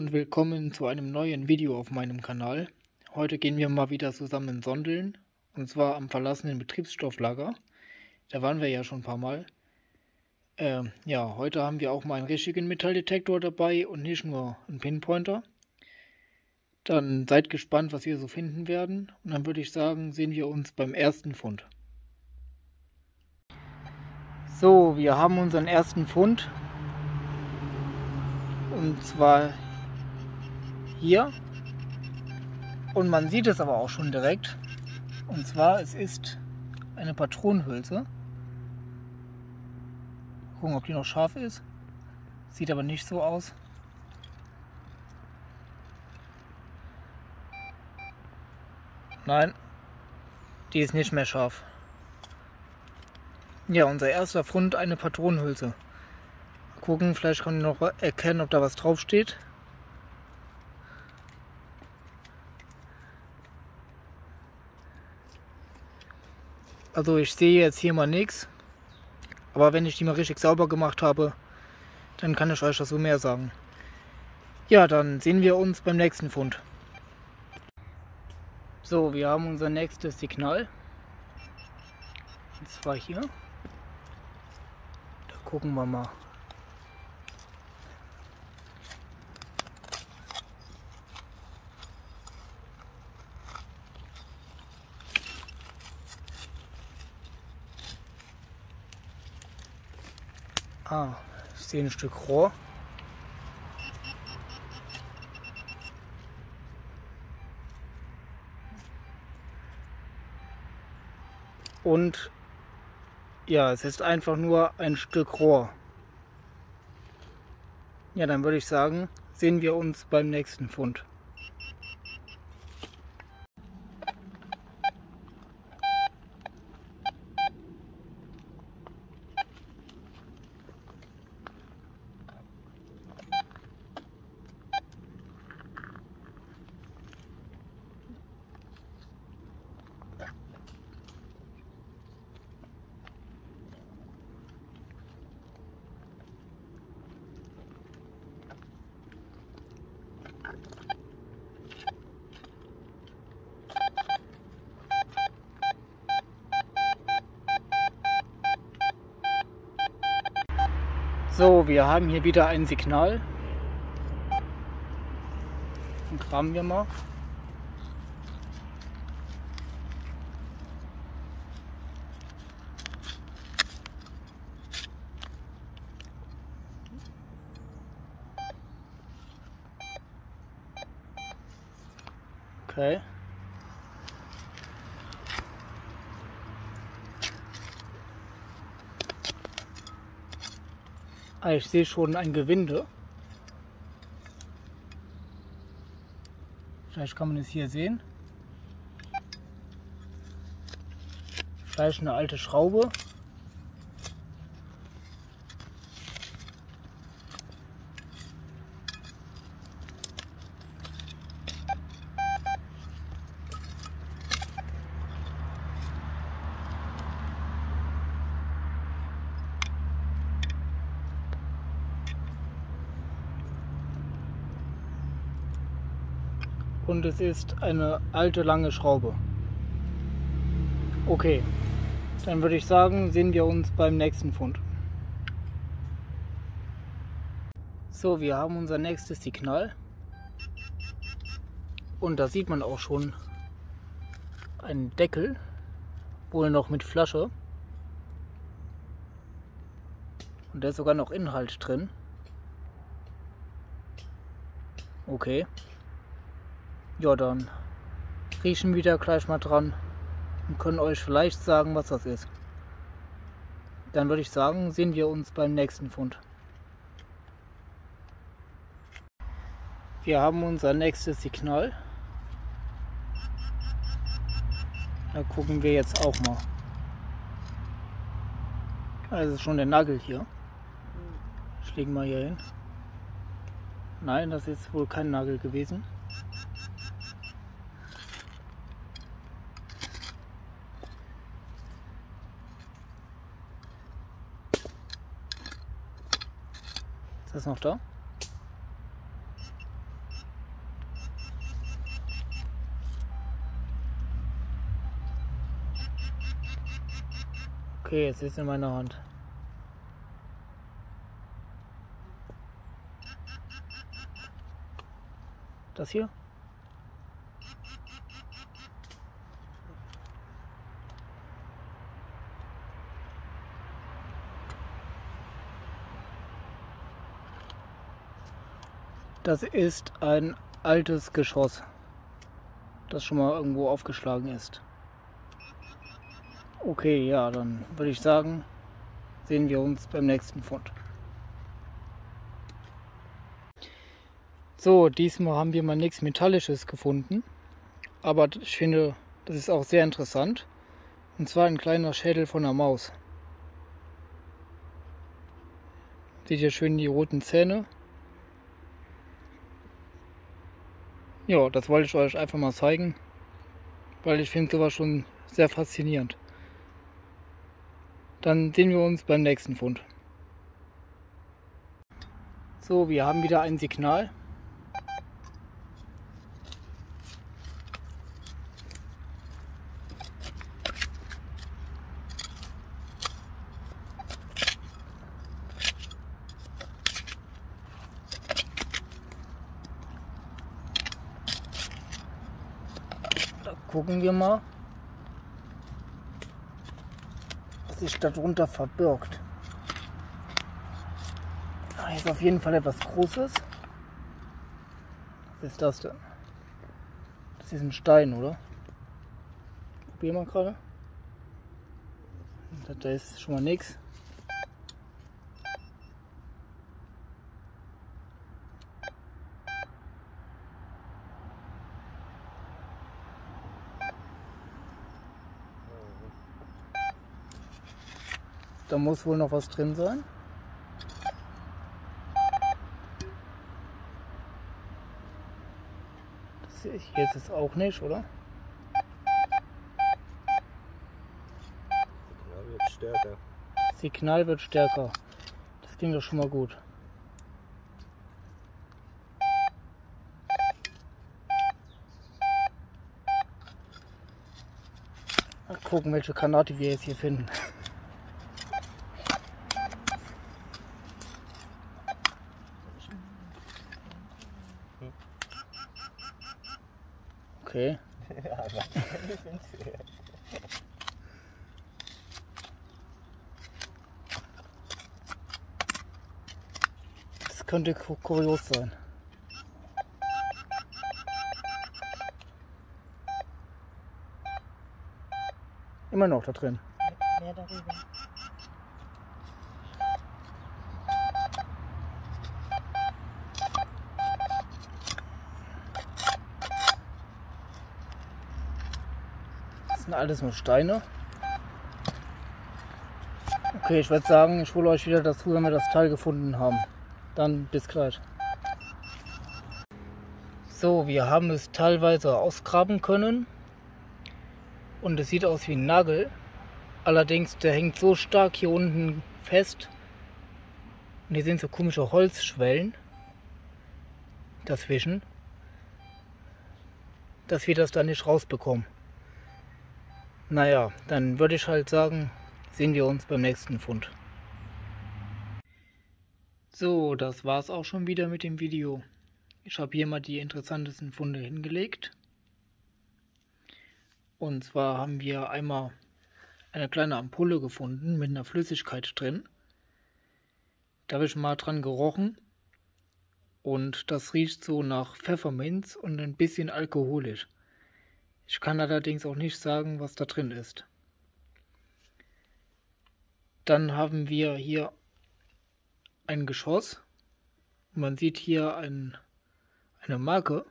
Und willkommen zu einem neuen Video auf meinem Kanal. Heute gehen wir mal wieder zusammen sondeln und zwar am verlassenen Betriebsstofflager. Da waren wir ja schon ein paar Mal. Äh, ja, heute haben wir auch mal einen richtigen Metalldetektor dabei und nicht nur einen Pinpointer. Dann seid gespannt, was wir so finden werden und dann würde ich sagen, sehen wir uns beim ersten Fund. So, wir haben unseren ersten Fund und zwar hier. Und man sieht es aber auch schon direkt. Und zwar, es ist eine Patronenhülse. Gucken, ob die noch scharf ist. Sieht aber nicht so aus. Nein, die ist nicht mehr scharf. Ja, unser erster Fund, eine Patronenhülse gucken, vielleicht kann ich noch erkennen, ob da was drauf steht. Also ich sehe jetzt hier mal nichts. Aber wenn ich die mal richtig sauber gemacht habe, dann kann ich euch das so mehr sagen. Ja, dann sehen wir uns beim nächsten Fund. So, wir haben unser nächstes Signal. Und zwar hier. Da gucken wir mal. Ah, ich sehe ein Stück Rohr. Und ja, es ist einfach nur ein Stück Rohr. Ja, dann würde ich sagen, sehen wir uns beim nächsten Fund. So, wir haben hier wieder ein Signal. Dann kramen wir mal. Okay. Ah, ich sehe schon ein Gewinde. Vielleicht kann man es hier sehen. Vielleicht eine alte Schraube. Und es ist eine alte lange Schraube. Okay, dann würde ich sagen, sehen wir uns beim nächsten Fund. So, wir haben unser nächstes Signal. Und da sieht man auch schon einen Deckel, wohl noch mit Flasche. Und da ist sogar noch Inhalt drin. Okay. Ja, dann riechen wir da gleich mal dran und können euch vielleicht sagen, was das ist. Dann würde ich sagen, sehen wir uns beim nächsten Fund. Wir haben unser nächstes Signal. Da gucken wir jetzt auch mal. Das ist schon der Nagel hier. Lege mal hier hin. Nein, das ist wohl kein Nagel gewesen. Ist das noch da? Okay, jetzt ist in meiner Hand. Das hier? Das ist ein altes Geschoss, das schon mal irgendwo aufgeschlagen ist. Okay, ja, dann würde ich sagen, sehen wir uns beim nächsten Fund. So, diesmal haben wir mal nichts Metallisches gefunden, aber ich finde, das ist auch sehr interessant. Und zwar ein kleiner Schädel von einer Maus. Seht ihr schön die roten Zähne? Ja, das wollte ich euch einfach mal zeigen, weil ich finde sowas schon sehr faszinierend. Dann sehen wir uns beim nächsten Fund. So, wir haben wieder ein Signal. Gucken wir mal, was sich darunter verbirgt. Ah, hier ist auf jeden Fall etwas Großes. Was ist das denn? Das ist ein Stein, oder? Probieren wir gerade. Da ist schon mal nichts. Da muss wohl noch was drin sein. Das sehe ich jetzt ist auch nicht, oder? Signal wird stärker. Signal wird stärker. Das klingt doch schon mal gut. Mal gucken, welche Granate wir jetzt hier finden. Okay. Das könnte kurios sein. Immer noch da drin. Mehr darüber. Sind alles nur Steine. Okay, ich würde sagen, ich hole euch wieder dazu, wenn wir das Teil gefunden haben. Dann bis gleich. So, wir haben es teilweise ausgraben können. Und es sieht aus wie ein Nagel. Allerdings, der hängt so stark hier unten fest. Und hier sind so komische Holzschwellen dazwischen, dass wir das da nicht rausbekommen. Naja, dann würde ich halt sagen, sehen wir uns beim nächsten Fund. So, das war's auch schon wieder mit dem Video. Ich habe hier mal die interessantesten Funde hingelegt. Und zwar haben wir einmal eine kleine Ampulle gefunden mit einer Flüssigkeit drin. Da habe ich mal dran gerochen. Und das riecht so nach Pfefferminz und ein bisschen alkoholisch. Ich kann allerdings auch nicht sagen, was da drin ist. Dann haben wir hier ein Geschoss. Man sieht hier ein, eine Marke.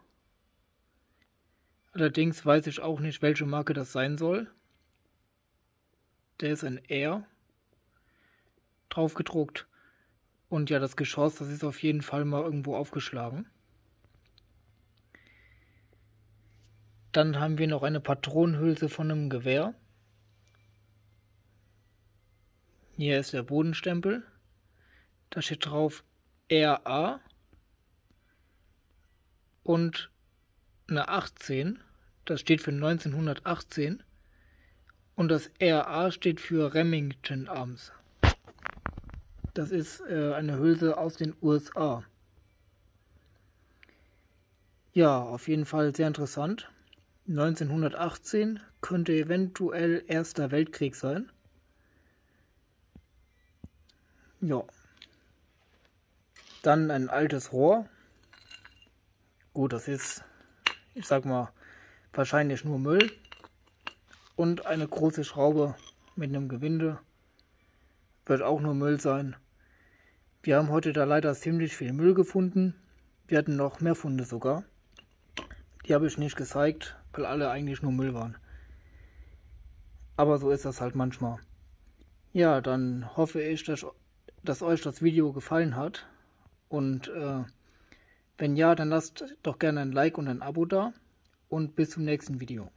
Allerdings weiß ich auch nicht, welche Marke das sein soll. Der ist ein R drauf gedruckt. Und ja, das Geschoss, das ist auf jeden Fall mal irgendwo aufgeschlagen. Dann haben wir noch eine Patronenhülse von einem Gewehr. Hier ist der Bodenstempel. Da steht drauf RA und eine 18. Das steht für 1918. Und das RA steht für Remington Arms. Das ist äh, eine Hülse aus den USA. Ja, auf jeden Fall sehr interessant. 1918 könnte eventuell Erster Weltkrieg sein. Ja. Dann ein altes Rohr. Gut, das ist, ich sag mal, wahrscheinlich nur Müll. Und eine große Schraube mit einem Gewinde. Wird auch nur Müll sein. Wir haben heute da leider ziemlich viel Müll gefunden. Wir hatten noch mehr Funde sogar. Die habe ich nicht gezeigt, weil alle eigentlich nur Müll waren. Aber so ist das halt manchmal. Ja, dann hoffe ich, dass, dass euch das Video gefallen hat. Und äh, wenn ja, dann lasst doch gerne ein Like und ein Abo da. Und bis zum nächsten Video.